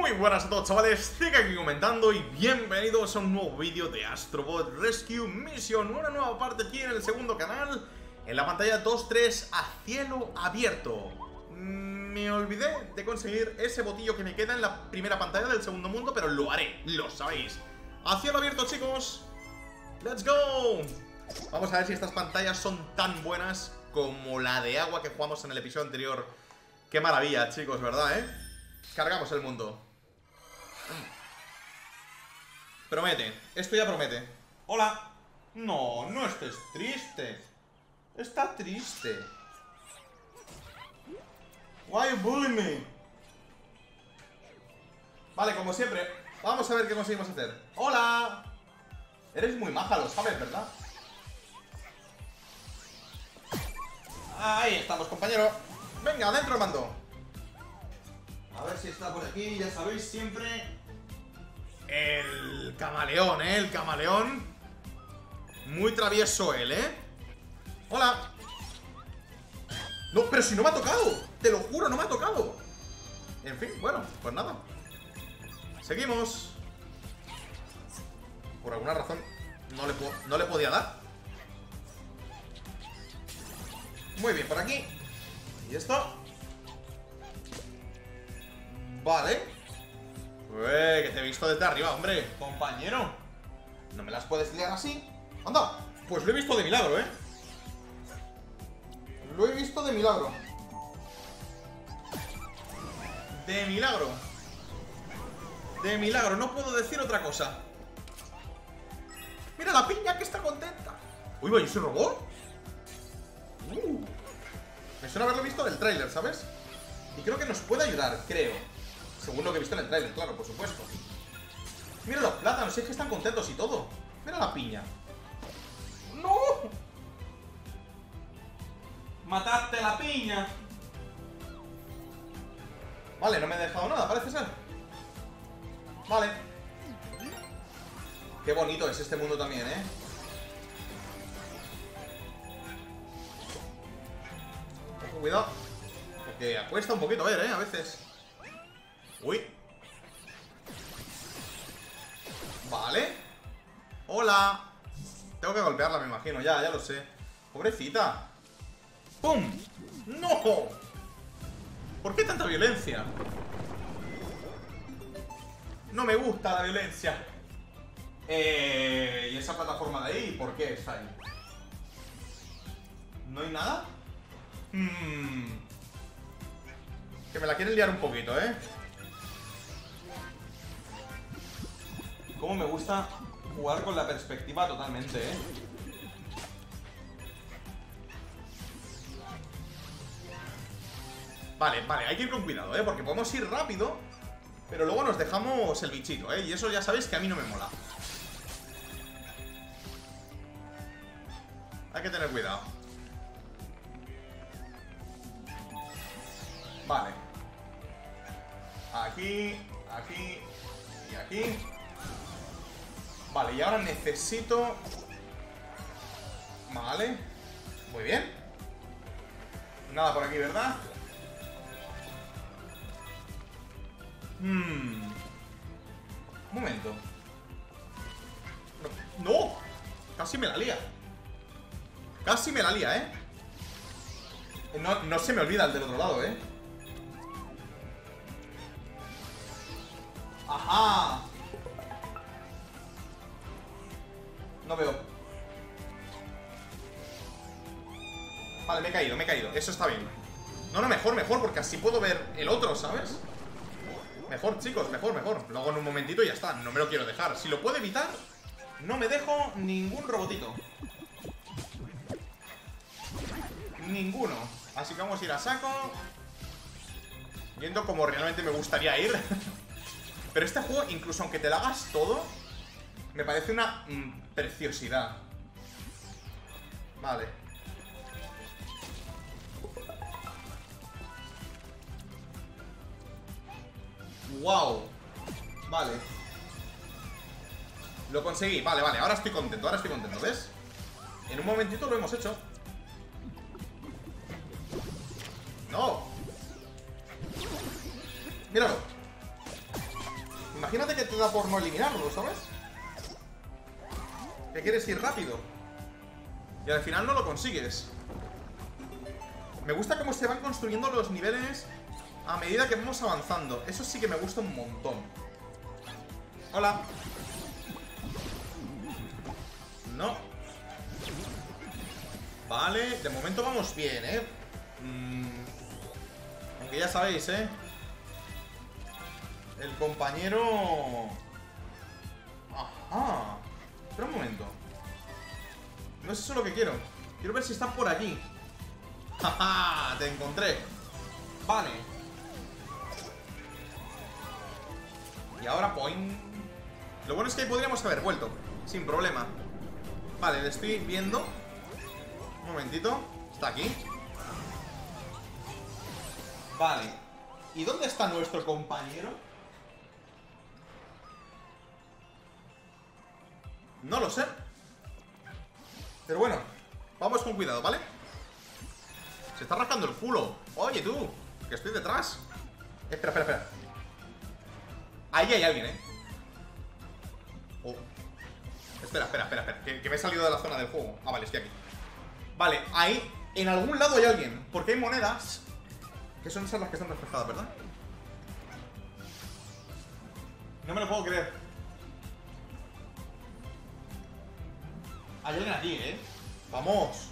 Muy buenas a todos chavales, Zika aquí comentando y bienvenidos a un nuevo vídeo de Astrobot Rescue Mission Una nueva parte aquí en el segundo canal En la pantalla 2.3 a cielo abierto Me olvidé de conseguir ese botillo que me queda en la primera pantalla del segundo mundo Pero lo haré, lo sabéis A cielo abierto chicos ¡Let's go! Vamos a ver si estas pantallas son tan buenas como la de agua que jugamos en el episodio anterior Qué maravilla chicos, ¿verdad, eh? Cargamos el mundo. Promete. Esto ya promete. Hola. No, no estés triste. Está triste. Why you bully me? Vale, como siempre. Vamos a ver qué conseguimos hacer. Hola. Eres muy maja, lo sabes, ¿verdad? Ahí estamos, compañero. Venga, adentro mando. A ver si está por aquí, ya sabéis, siempre El camaleón, ¿eh? El camaleón. Muy travieso él, ¿eh? Hola. No, pero si no me ha tocado. Te lo juro, no me ha tocado. En fin, bueno, pues nada. Seguimos. Por alguna razón no le, no le podía dar. Muy bien, por aquí. Y esto. Vale Ué, que te he visto desde arriba, hombre Compañero ¿No me las puedes liar así? Anda, pues lo he visto de milagro, ¿eh? Lo he visto de milagro De milagro De milagro, no puedo decir otra cosa Mira la piña que está contenta Uy, ¿y ese robot? Uh, me suena haberlo visto en el tráiler, ¿sabes? Y creo que nos puede ayudar, creo según lo que he visto en el trailer, claro, por supuesto. Mira los plátanos, es que están contentos y todo. Mira la piña. ¡No! ¡Mataste la piña! Vale, no me he dejado nada, parece ser. Vale. Qué bonito es este mundo también, ¿eh? cuidado. Porque apuesta un poquito a ver, ¿eh? A veces. Uy. Vale. Hola. Tengo que golpearla, me imagino. Ya, ya lo sé. Pobrecita. ¡Pum! ¡No! ¿Por qué tanta violencia? No me gusta la violencia. Eh, ¿Y esa plataforma de ahí? ¿Por qué está ahí? ¿No hay nada? Hmm. Que me la quieren liar un poquito, ¿eh? Cómo me gusta jugar con la perspectiva totalmente, ¿eh? Vale, vale, hay que ir con cuidado, ¿eh? Porque podemos ir rápido Pero luego nos dejamos el bichito, ¿eh? Y eso ya sabéis que a mí no me mola Hay que tener cuidado Vale Aquí, aquí y aquí Vale, y ahora necesito... Vale. Muy bien. Nada por aquí, ¿verdad? Hmm. Un momento. No. Casi me la lía. Casi me la lía, ¿eh? No, no se me olvida el del otro lado, ¿eh? ¡Ajá! Me he caído, me he caído. Eso está bien. No, no, mejor, mejor, porque así puedo ver el otro, ¿sabes? Mejor, chicos, mejor, mejor. Lo hago en un momentito y ya está. No me lo quiero dejar. Si lo puedo evitar, no me dejo ningún robotito. Ninguno. Así que vamos a ir a saco. Viendo como realmente me gustaría ir. Pero este juego, incluso aunque te lo hagas todo, me parece una mm, preciosidad. Vale. Wow. Vale. Lo conseguí. Vale, vale. Ahora estoy contento. Ahora estoy contento. ¿Ves? En un momentito lo hemos hecho. No. Míralo. imagínate que te da por no eliminarlo, ¿sabes? Que quieres ir rápido. Y al final no lo consigues. Me gusta cómo se van construyendo los niveles a medida que vamos avanzando. Eso sí que me gusta un montón. Hola. No. Vale, de momento vamos bien, ¿eh? Mm. Aunque ya sabéis, ¿eh? El compañero... Ajá. Espera un momento. No es eso lo que quiero. Quiero ver si está por allí. ¡Jaja! Te encontré. Vale. Y ahora point. Lo bueno es que podríamos haber vuelto. Sin problema. Vale, le estoy viendo. Un momentito. Está aquí. Vale. ¿Y dónde está nuestro compañero? No lo sé. Pero bueno, vamos con cuidado, ¿vale? Se está rascando el culo. Oye, tú, que estoy detrás. Espera, espera, espera. Ahí hay alguien, ¿eh? Oh. Espera, espera, espera, espera. Que, me he salido de la zona del juego. Ah, vale, estoy aquí. Vale, ahí, en algún lado hay alguien. Porque hay monedas. Que son esas las que están reflejadas, ¿verdad? No me lo puedo creer. Hay alguien aquí, ¿eh? ¡Vamos!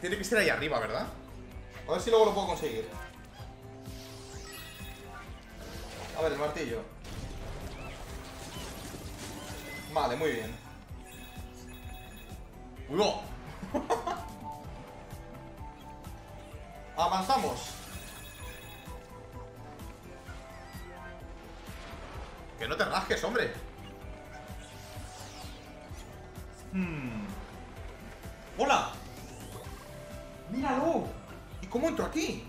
Tiene que ser ahí arriba, ¿verdad? A ver si luego lo puedo conseguir. A ver, el martillo. Vale, muy bien. ¡Uy! Avanzamos. Que no te rasques, hombre. Hmm. ¡Hola! ¡Míralo! ¿Y cómo entro aquí?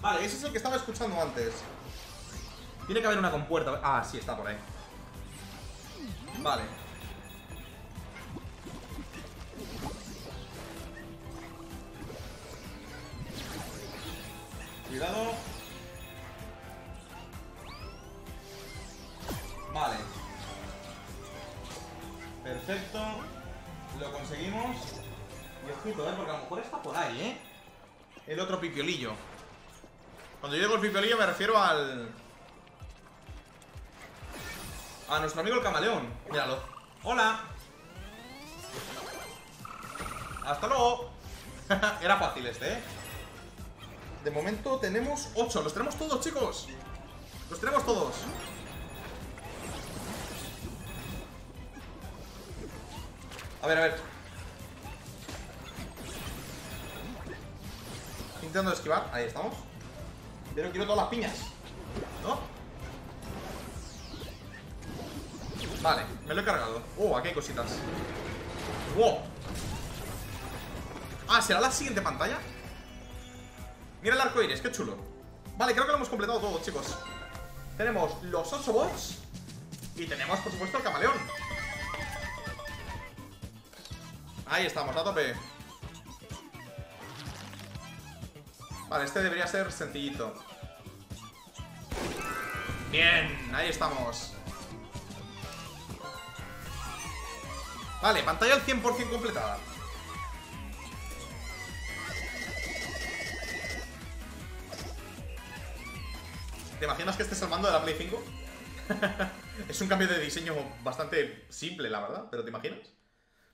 Vale, ese es el que estaba escuchando antes. Tiene que haber una compuerta. Ah, sí, está por ahí. Vale. Cuidado. Vale. Perfecto. Lo conseguimos. Y ojito, ¿eh? Porque a lo mejor está por ahí, ¿eh? El otro pipiolillo. Cuando yo digo el pipiolillo me refiero al... A nuestro amigo el camaleón. Míralo. ¡Hola! ¡Hasta luego! Era fácil este, ¿eh? De momento tenemos 8. Los tenemos todos, chicos. Los tenemos todos. A ver, a ver. Intentando esquivar. Ahí estamos. Pero quiero todas las piñas. ¿No? Vale, me lo he cargado. Oh, aquí hay cositas. ¡Wow! Ah, ¿será la siguiente pantalla? Mira el arco iris, qué chulo. Vale, creo que lo hemos completado todo, chicos. Tenemos los 8 bots. Y tenemos, por supuesto, el camaleón. Ahí estamos, a tope. Vale, este debería ser sencillito. Bien, ahí estamos. Vale, pantalla al 100% completada. ¿Te imaginas que estés al mando de la Play 5? es un cambio de diseño bastante simple, la verdad, pero ¿te imaginas?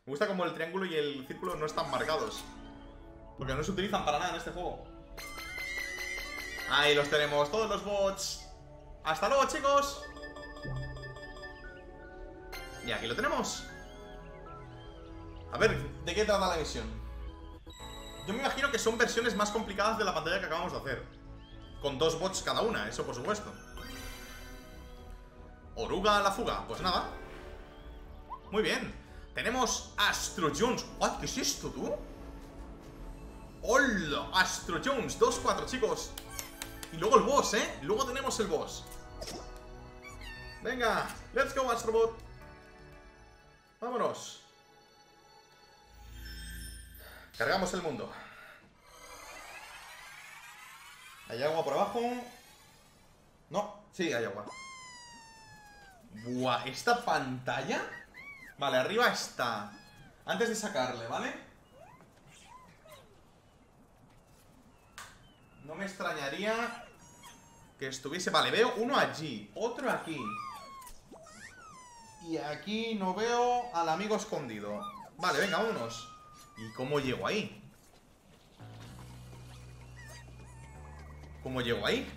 Me gusta como el triángulo y el círculo no están marcados. Porque no se utilizan para nada en este juego. Ahí los tenemos, todos los bots. ¡Hasta luego, chicos! Y aquí lo tenemos. A ver, ¿de qué trata la misión? Yo me imagino que son versiones más complicadas de la pantalla que acabamos de hacer. Con dos bots cada una, eso por supuesto. Oruga a la fuga. Pues nada. Muy bien. Tenemos Astro Jones. What? ¿Qué es esto, tú? ¡Hola! Astro Jones. 2-4, chicos. Y luego el boss, ¿eh? Luego tenemos el boss. Venga. Let's go, Astrobot. Vámonos. Cargamos el mundo. ¿Hay agua por abajo? No, sí, hay agua. Buah, esta pantalla... Vale, arriba está. Antes de sacarle, ¿vale? No me extrañaría que estuviese... Vale, veo uno allí, otro aquí. Y aquí no veo al amigo escondido. Vale, venga, vámonos. ¿Y cómo llego ahí? ¿Cómo llego ahí?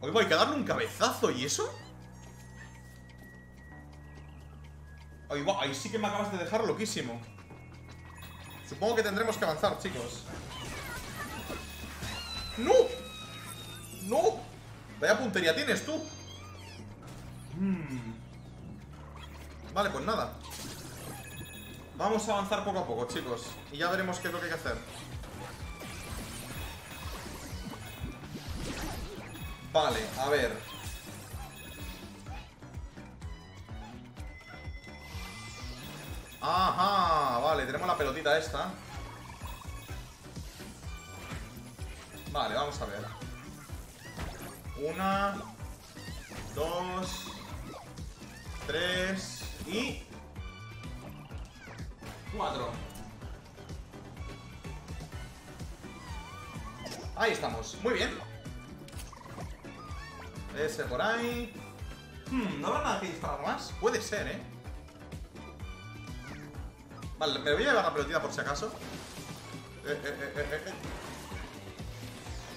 Hoy voy a darle un cabezazo, ¿y eso? Ahí, ahí sí que me acabas de dejar loquísimo Supongo que tendremos que avanzar, chicos ¡No! ¡No! Vaya puntería tienes tú hmm. Vale, pues nada Vamos a avanzar poco a poco, chicos. Y ya veremos qué es lo que hay que hacer. Vale, a ver. Ajá, vale, tenemos la pelotita esta. Vale, vamos a ver. Una Dos Tres Y Cuatro. Ahí estamos, muy bien. Ese por ahí. Hmm, ¿no habrá nada que disparar más? Puede ser, ¿eh? Vale, me voy a llevar la pelotita por si acaso. Eh, eh, eh,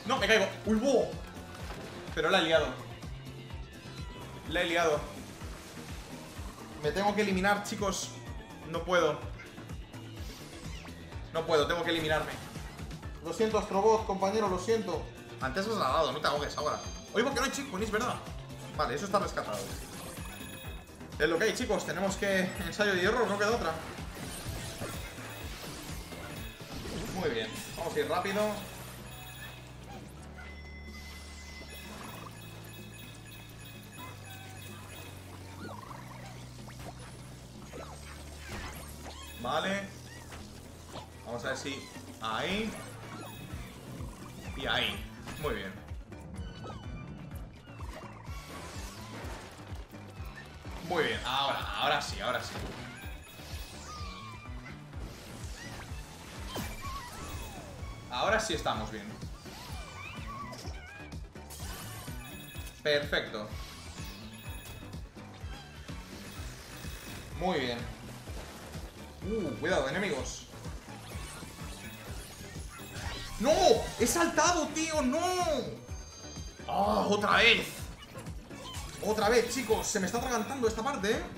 No, me caigo. ¡Uy, bo! Pero la he liado. La he liado. Me tengo que eliminar, chicos. No puedo No puedo, tengo que eliminarme. Lo siento, Astrobot, compañero, lo siento. Antes has dado, no te ahogues ahora. Oye, porque no hay checkpoint, es verdad Vale, eso está rescatado. Es lo que hay, chicos Tenemos que ensayo de hierro, no queda otra. Muy bien, vamos a ir rápido ahora, sí, ahora sí Ahora sí estamos bien Perfecto Muy bien Uh, cuidado, enemigos ¡No! ¡He saltado, tío! ¡No! ¡Ah, otra vez! Otra vez, chicos Se me está atragantando esta parte, ¿eh?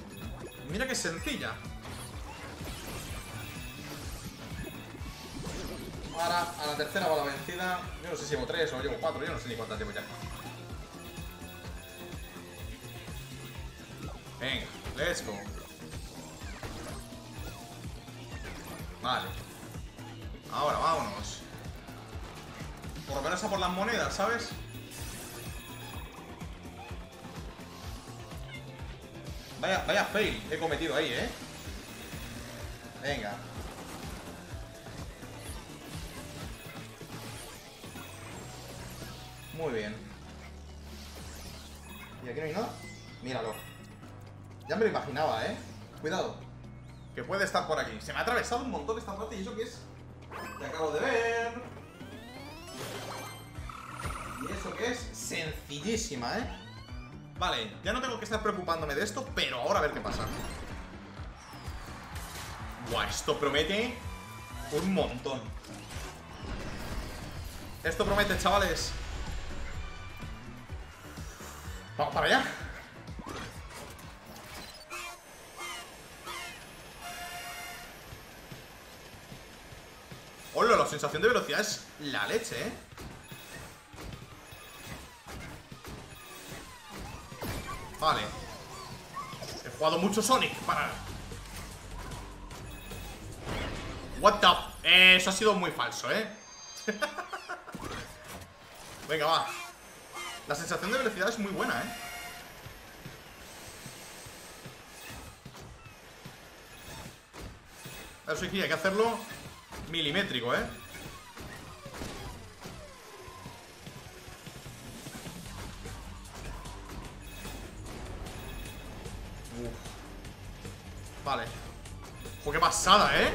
Mira qué sencilla Ahora, a la tercera bala vencida. Yo no sé si llevo tres o llevo cuatro, yo no sé ni cuántas llevo ya. Venga, let's go. Vale. Ahora, vámonos. Por lo menos a por las monedas, ¿sabes? Vaya, vaya fail he cometido ahí, ¿eh? Venga. Muy bien. ¿Y aquí no hay nada? Míralo. Ya me lo imaginaba, ¿eh? Cuidado. Que puede estar por aquí. Se me ha atravesado un montón esta parte y eso que es... Te acabo de ver. Y eso que es sencillísima, ¿eh? Vale, ya no tengo que estar preocupándome de esto, pero ahora a ver qué pasa. Buah, esto promete un montón. Esto promete, chavales. Vamos para allá. Hola, la sensación de velocidad es la leche, ¿eh? Vale He jugado mucho Sonic para... What the... Eso ha sido muy falso, ¿eh? Venga, va la sensación de velocidad es muy buena, ¿eh? Eso sí, hay que hacerlo milimétrico, ¿eh? Vale. ¡Jo, qué pasada, eh!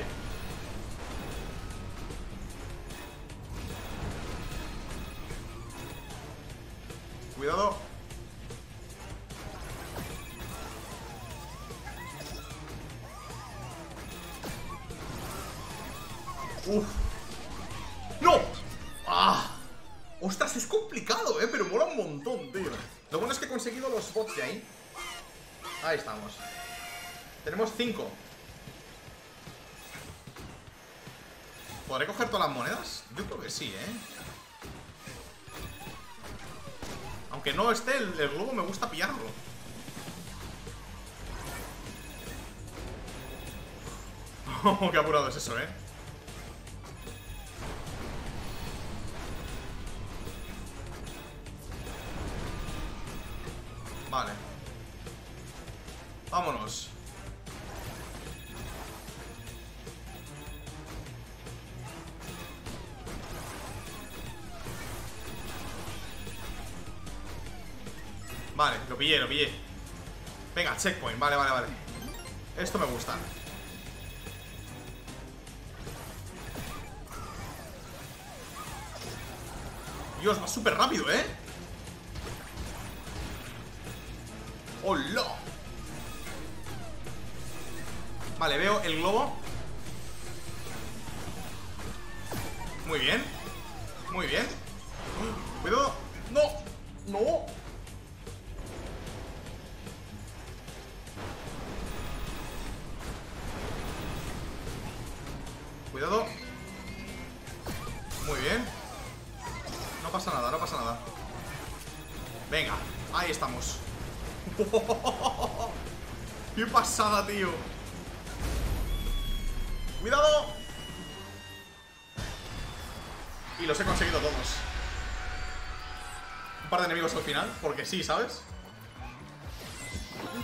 Aunque no esté el, el globo, me gusta pillarlo. Oh, qué apurado es eso, eh pillé, lo pillé Venga, checkpoint, vale, vale, vale. Esto me gusta. Dios, va súper rápido, ¿eh? ¡Hola! Vale, veo el globo. Muy bien. Muy bien Porque sí, ¿sabes?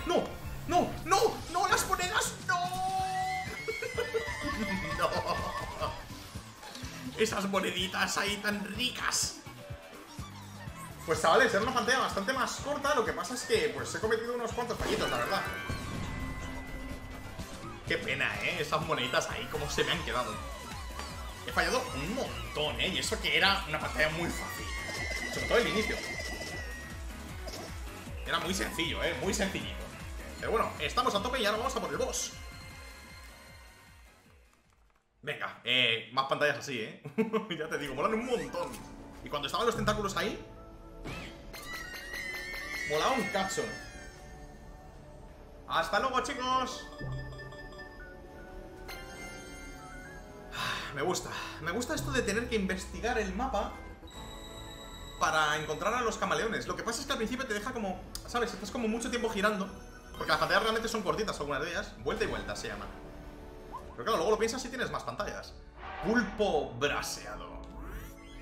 ¡No! ¡No! ¡No! ¡No! ¡Las monedas! ¡No! ¡No! Esas moneditas ahí tan ricas pues chavales, era una pantalla bastante más corta Lo que pasa es que pues he cometido unos cuantos fallitos, la verdad Qué pena, ¿eh? Esas moneditas ahí, cómo se me han quedado He fallado un montón, ¿eh? Y eso que era una pantalla muy fácil Sobre todo el inicio Era muy sencillo, ¿eh? Muy sencillito. Pero bueno, estamos a tope y ahora vamos a por el boss. Venga, eh, más pantallas así, ¿eh? ya te digo, molan un montón. Y cuando estaban los tentáculos ahí Molaba un cacho. Hasta luego, chicos. Ah, Me gusta. Me gusta esto de tener que investigar el mapa Para encontrar a los camaleones. Lo que pasa es que al principio te deja como ¿Sabes? Estás como mucho tiempo girando Porque las pantallas realmente son cortitas algunas de ellas. Vuelta y vuelta se llama Pero claro, luego lo piensas y tienes más pantallas. Pulpo braseado.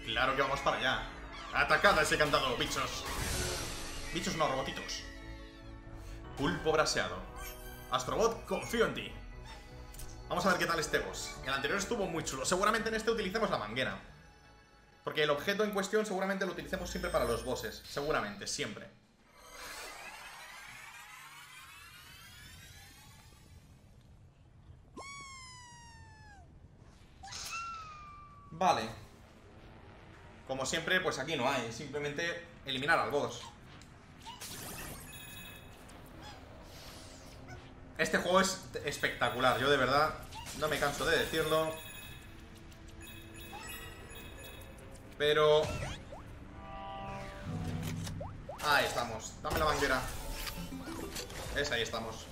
Claro que vamos para allá. Atacad a ese cantado, bichos. Bichos no, robotitos. Pulpo braseado. Astrobot, confío en ti. Vamos a ver qué tal este boss. El anterior estuvo muy chulo. Seguramente en este utilicemos la manguera Porque el objeto en cuestión seguramente lo utilicemos siempre para los bosses. Seguramente, siempre. Vale. Como siempre, pues aquí no hay. Simplemente eliminar al boss. Este juego es espectacular, yo de verdad no me canso de decirlo. Pero... Ahí estamos, dame la manguera. Es ahí estamos.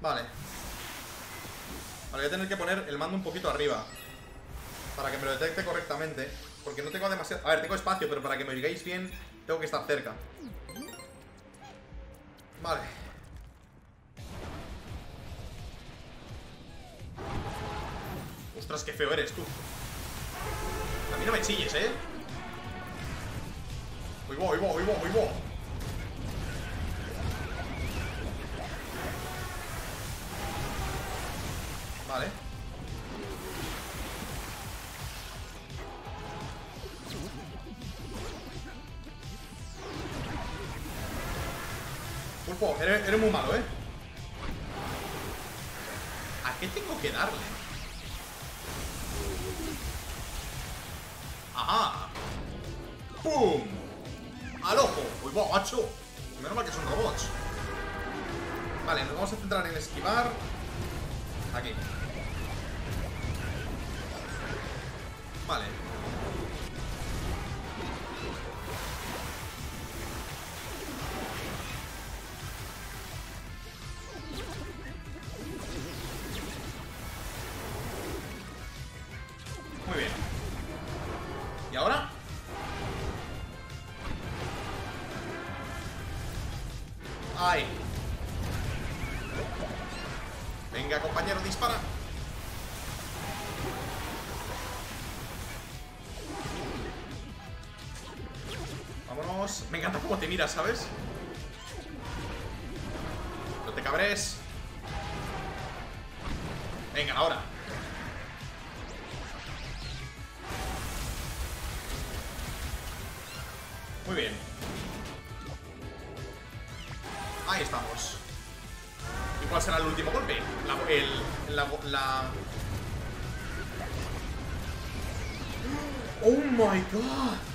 Vale. Vale, voy a tener que poner el mando un poquito arriba Para que me lo detecte correctamente Porque no tengo demasiado... A ver, tengo espacio, pero para que me oigáis bien Tengo que estar cerca Vale. Ostras, qué feo eres tú. A mí no me chilles, ¿eh? Voy, voy, voy, voy, voy, voy. Vale. Oh, eres, eres muy malo, ¿eh? Vale Miras, ¿sabes? No te cabres Venga, ahora Muy bien Ahí estamos ¿Y cuál será el último golpe? La, el, la, la... ¡Oh my god!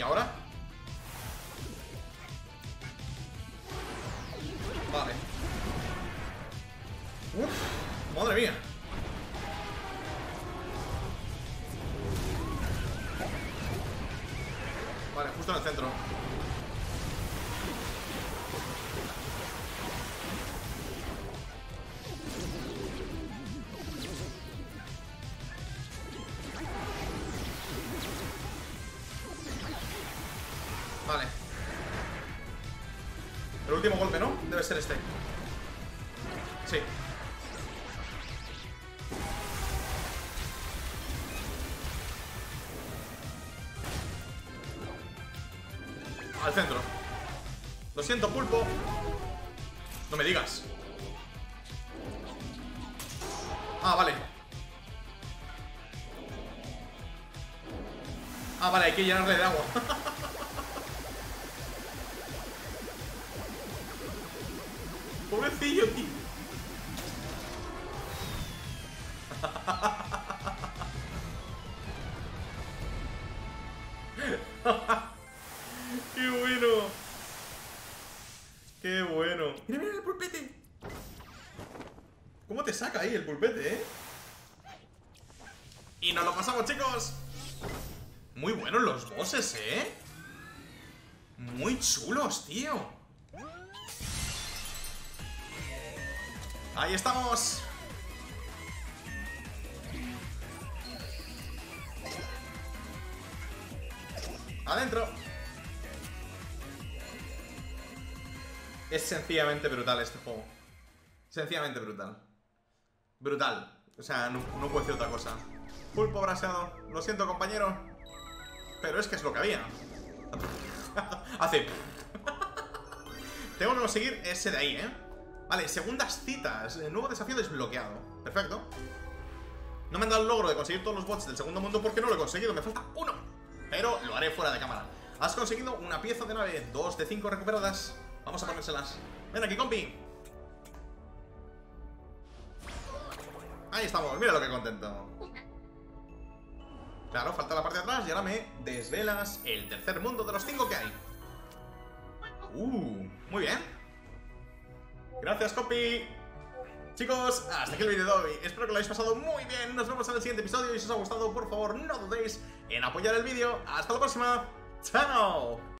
¿Y ahora? Último golpe, ¿no? Debe ser este. Sí. Al centro. Lo siento, pulpo. No me digas. Ah, vale. Ah, vale, hay que llenarle de agua Pobrecillo, tío ¡Qué bueno! ¡Qué bueno! ¡Mira, mira el pulpete! ¿Cómo te saca ahí el pulpete, eh? Y nos lo pasamos, chicos Muy buenos los bosses, ¿eh? Muy chulos, tío Ahí estamos Adentro Es sencillamente brutal este juego. Sencillamente brutal. Brutal. O sea, no, no puedo decir otra cosa. Pulpo braseado. Lo siento, compañero. Pero es que es lo que había. Hace Tengo que conseguir ese de ahí, ¿eh? Vale, segundas citas. Nuevo desafío desbloqueado. Perfecto. No me han dado el logro de conseguir todos los bots del segundo mundo Porque no lo he conseguido. Me falta uno. Pero lo haré fuera de cámara. Has conseguido una pieza de nave Dos de cinco recuperadas. Vamos a ponérselas. Ven aquí, compi. Ahí estamos, mira lo que contento. Claro, falta la parte de atrás Y ahora me desvelas el tercer mundo de los cinco que hay. Uh, muy bien Gracias, compi Chicos, hasta aquí el vídeo de hoy. Espero que lo hayáis pasado muy bien. Nos vemos en el siguiente episodio. Y si os ha gustado, por favor, no dudéis en apoyar el vídeo. Hasta la próxima. ¡Chao!